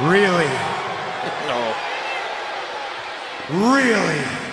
Really? No. Really?